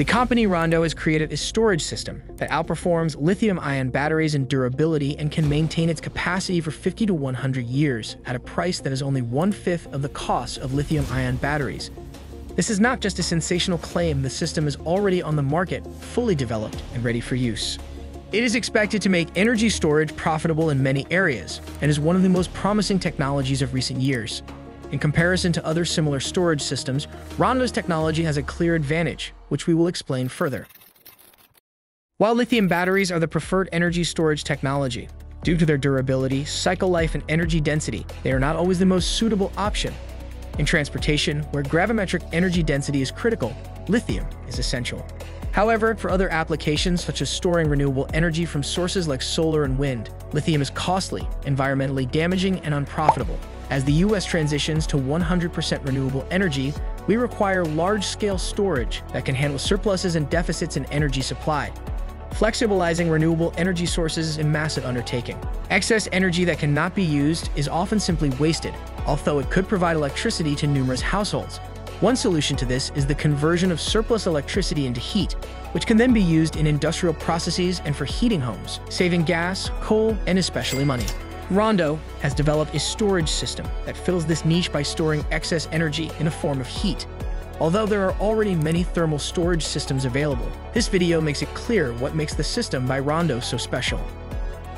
The company Rondo has created a storage system that outperforms lithium-ion batteries in durability and can maintain its capacity for 50 to 100 years at a price that is only one-fifth of the cost of lithium-ion batteries. This is not just a sensational claim, the system is already on the market, fully developed and ready for use. It is expected to make energy storage profitable in many areas and is one of the most promising technologies of recent years. In comparison to other similar storage systems, Rondo's technology has a clear advantage, which we will explain further. While lithium batteries are the preferred energy storage technology, due to their durability, cycle life, and energy density, they are not always the most suitable option. In transportation, where gravimetric energy density is critical, lithium is essential. However, for other applications such as storing renewable energy from sources like solar and wind, lithium is costly, environmentally damaging, and unprofitable. As the US transitions to 100% renewable energy, we require large-scale storage that can handle surpluses and deficits in energy supply. Flexibilizing renewable energy sources is a massive undertaking. Excess energy that cannot be used is often simply wasted, although it could provide electricity to numerous households. One solution to this is the conversion of surplus electricity into heat, which can then be used in industrial processes and for heating homes, saving gas, coal, and especially money. Rondo has developed a storage system that fills this niche by storing excess energy in a form of heat. Although there are already many thermal storage systems available, this video makes it clear what makes the system by Rondo so special.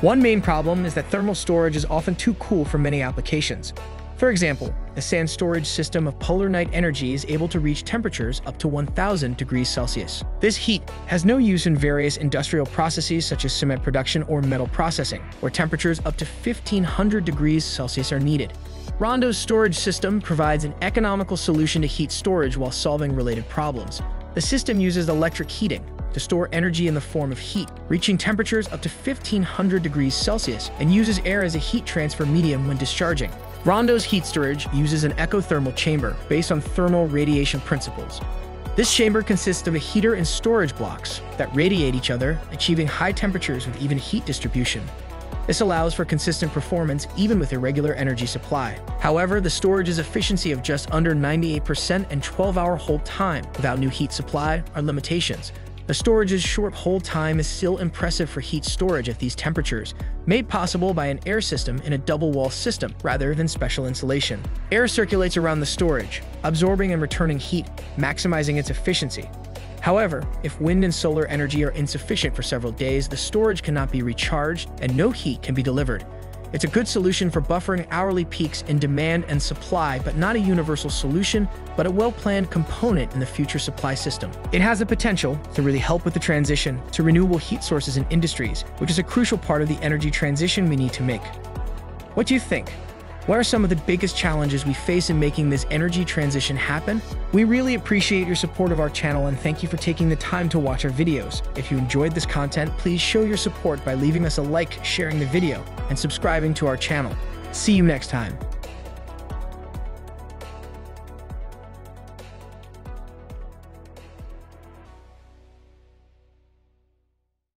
One main problem is that thermal storage is often too cool for many applications, for example, the sand storage system of Polar Night Energy is able to reach temperatures up to 1000 degrees Celsius. This heat has no use in various industrial processes such as cement production or metal processing, where temperatures up to 1500 degrees Celsius are needed. Rondo's storage system provides an economical solution to heat storage while solving related problems. The system uses electric heating, to store energy in the form of heat, reaching temperatures up to 1500 degrees Celsius, and uses air as a heat transfer medium when discharging. Rondo's heat storage uses an ecothermal chamber based on thermal radiation principles. This chamber consists of a heater and storage blocks that radiate each other, achieving high temperatures with even heat distribution. This allows for consistent performance even with irregular energy supply. However, the storage's efficiency of just under 98% and 12-hour hold time without new heat supply are limitations, the storage's short hold time is still impressive for heat storage at these temperatures, made possible by an air system in a double-wall system rather than special insulation. Air circulates around the storage, absorbing and returning heat, maximizing its efficiency. However, if wind and solar energy are insufficient for several days, the storage cannot be recharged and no heat can be delivered. It's a good solution for buffering hourly peaks in demand and supply, but not a universal solution, but a well-planned component in the future supply system. It has the potential to really help with the transition to renewable heat sources in industries, which is a crucial part of the energy transition we need to make. What do you think? What are some of the biggest challenges we face in making this energy transition happen? We really appreciate your support of our channel and thank you for taking the time to watch our videos. If you enjoyed this content, please show your support by leaving us a like, sharing the video, and subscribing to our channel. See you next time.